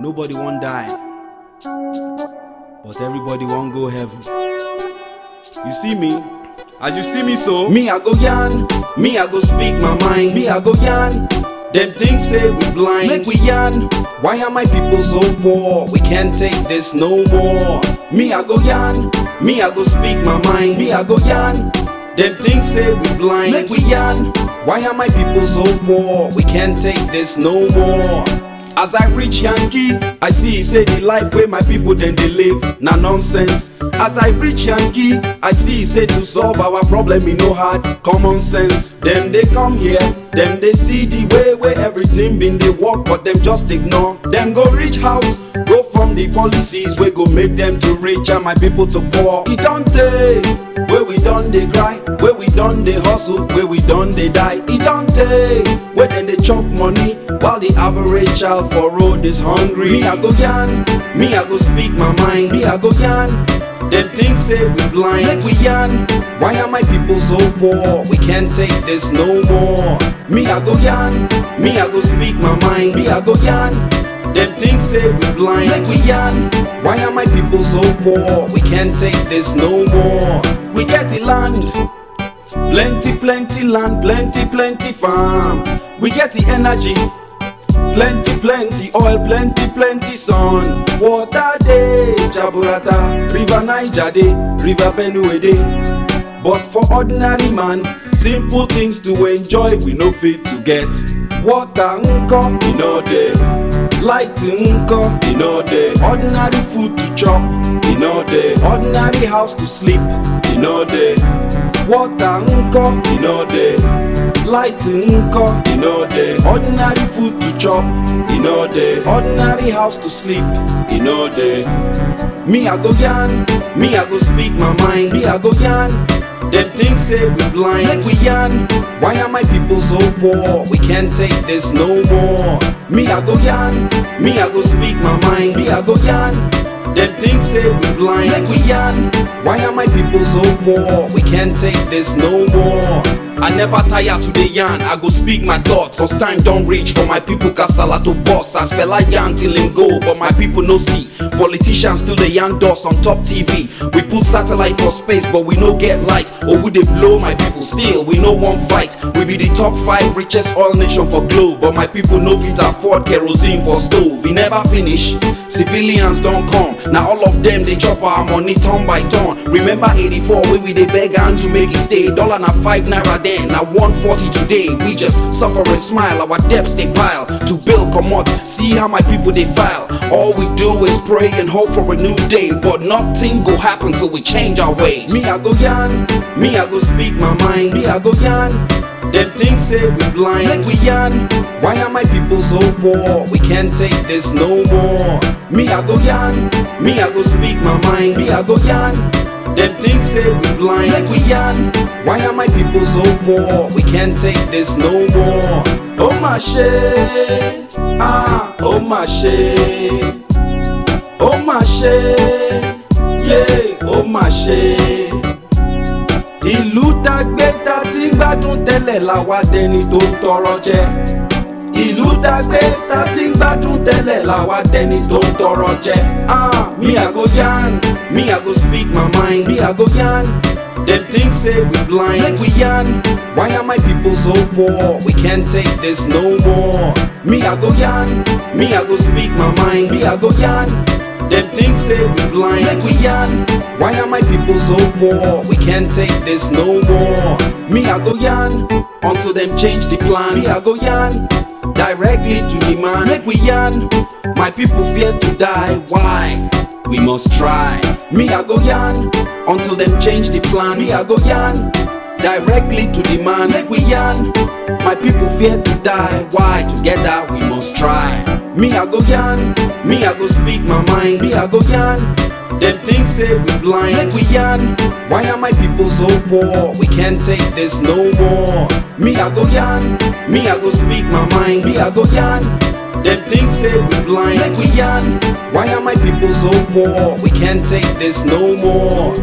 Nobody won't die, but everybody won't go heaven. You see me? As you see me so, me I go yarn, me I go speak my mind, me I go yarn. Them things say we blind, make we yarn. Why are my people so poor? We can't take this no more. Me I go yarn, me I go speak my mind, me I go yarn. Them things say we blind, make we yarn. Why are my people so poor? We can't take this no more. As I reach Yankee, I see say the life where my people then they live, na nonsense. As I reach Yankee, I see say to solve our problem in no hard common sense. Them they come here, them they see the way where everything been they work, but them just ignore. Them go reach house, go from the policies where go make them to rich and my people to poor. It don't take where we done they cry, where we done they hustle, where we done they die. It don't take where then they chop money while the average child for road is hungry. Me I go yarn, me I go speak my mind, me I go yarn. Them things say we blind, like we yarn. Why are my people so poor? We can't take this no more. Me I go yarn, me I go speak my mind, me I go yarn. Them things say we blind, like we yarn. Why are my people so poor? We can't take this no more. We get the land, plenty, plenty land, plenty, plenty farm. We get the energy, plenty, plenty oil, plenty, plenty sun. Water day, Jaburata, River Niger day, River Benue day. But for ordinary man, simple things to enjoy we no fit to get. Water nko, we no dey. Light nko, we no dey. Ordinary food to chop, we no dey. Ordinary house to sleep, we no dey. Water nko, we no dey. Light nko, we no dey. Ordinary food to chop, we no dey. Ordinary house to sleep, we no dey. Me I go yarn, me I go speak my mind, me I go yarn. Them things say we blind, like we yarn. Why are my people so poor? We can't take this no more. Me I go yarn, me I go speak my mind, me I go yarn. Them things say we blind, like we yarn. Why are my people so poor? We can't take this no more. I never tire to the yarn, I go speak my thoughts. Cause time don't reach for my people, Kasala to boss. As fella yarn till him go, but my people no see. Politicians still the yarn dust on top TV. We put satellite for space, but we no get light. Oh, or would they blow my people? Still, we no one fight. We be the top five richest oil nation for globe, but my people no fit afford kerosene for stove. We never finish. Civilians don't come. Now all of them they chop our money turn by turn. Remember 84 where we they beg Andrew make it stay. Dollar na five naira then, now 140 today. We just suffer and smile. Our debts they pile to build come out. See how my people they file. All we do is pray and hope for a new day, but nothing go happen till we change our ways. Me I go yarn, me I go speak my mind. Me I go yarn. Them things say we blind, like we yarn. Why are my people so poor? We can't take this no more. Me I go yarn, me I go speak my mind. Me I go yarn. Them things say we blind, like we yarn. Why are my people so poor? We can't take this no more. Oh my shit, ah, oh my shit, oh my shit, yeah, oh my shit. Ìlú tá gbé tá ti gbádùn tẹ́lẹ̀ la wá dẹni tó ń tọrọ jẹ. ìlú tá gbé tá ti gbádùn tẹ́lẹ̀ la wá dẹni tó ń tọrọ jẹ. ah me i go yarn me i go speak my mind me i go yarn. Them things say we blind, like we yarn. Why are my people so poor? We can't take this no more. Me I go yarn, me I go speak my mind, me I go yarn. Them things say we blind, like we yarn. Why are my people so poor? We can't take this no more. Me I go yarn until them change the plan. Me I go yarn directly to the man. Like we yarn, my people fear to die. Why? We must try. Me I go yarn until them change the plan. Me I go yarn directly to the man. Like we yarn, my people fear to die. Why? Together we must try. Me I go yarn, me I go speak my mind. Me I go yarn. Them things say we blind, like we yarn. Why are my people so poor? We can't take this no more. Me I go yarn, me I go speak my mind. Me I go yarn. Them things say we blind, like we yarn. Why are my people so poor? We can't take this no more.